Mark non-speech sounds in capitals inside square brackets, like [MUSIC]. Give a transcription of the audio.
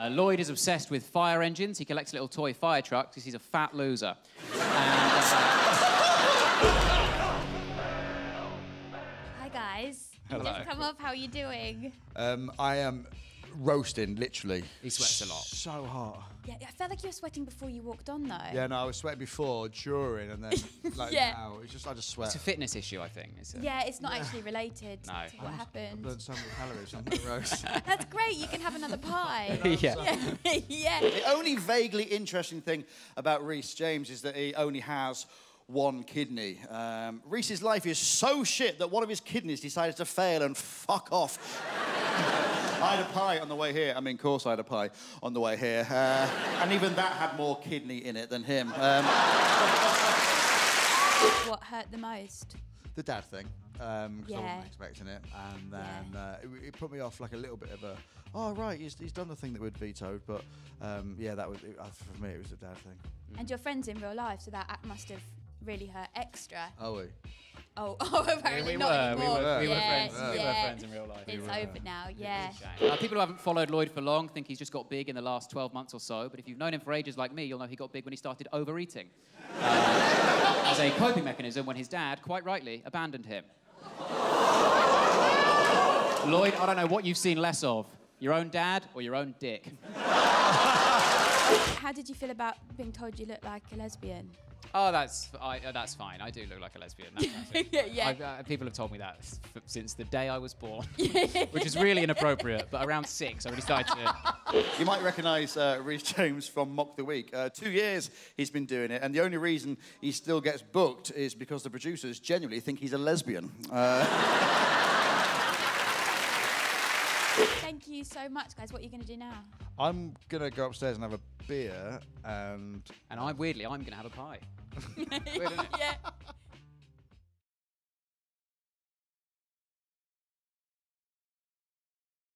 Uh, Lloyd is obsessed with fire engines. He collects little toy fire trucks because he's a fat loser. And, uh, Hi guys. You Hello. just come up. How are you doing? Um, I am roasting, literally. he sweats a lot. So hot. Yeah, I felt like you were sweating before you walked on though. Yeah, no, I was sweating before, during, and then [LAUGHS] like Yeah. now. It's just I just sweat. It's a fitness issue, I think. It's a- Yeah, it's not actually related No. to what happened. Burnt so many calories on the roast. [LAUGHS] That's great. You can have another pie. [LAUGHS] yeah. yeah. yeah. The only vaguely interesting thing about Rhys James is that he only has one kidney. Um, Rhys's life is so shit that one of his kidneys decided to fail and fuck off. I had a pie on the way here. I mean, of course, I had a pie on the way here. Uh, and even that had more kidney in it than him. Um, What hurt the most? the dad thing, because I Yeah. wasn't expecting it, and then uh, it, it put me off like a little bit of a. Oh right, he's, he's done the thing that we'd vetoed, but um, yeah, that was it, uh, for me. It was the dad thing. And your friends in real life, so that act must have really hurt extra. Oh, we. Oh, [LAUGHS] oh apparently we not were, we were, we were yeah, friends. We were friends in real life. It's over now. Yeah. Uh, people who haven't followed Lloyd for long think he's just got big in the last 12 months or so, but if you've known him for ages like me, you'll know he got big when he started overeating. Uh, [LAUGHS] as a coping mechanism when his dad, quite rightly, abandoned him. Lloyd, I don't know what you've seen less of your own dad or your own dick. How did you feel about being told you look like a lesbian? Oh, that's, I, uh, that's fine. I do look like a lesbian. That's [LAUGHS] yeah, yeah. I've, uh, people have told me that s- f- since the day I was born, [LAUGHS] which is really inappropriate. But around six, I really started to. [LAUGHS] You might recognise uh, Rhys James from Mock the Week. Uh, two years he's been doing it, and the only reason he still gets booked is because the producers genuinely think he's a lesbian. Thank you so much, guys. What are you going to do now? I'm gonna go upstairs and have a beer, and And I'm weirdly, I'm going to have a pie. [LAUGHS] Weird, isn't it? yeah.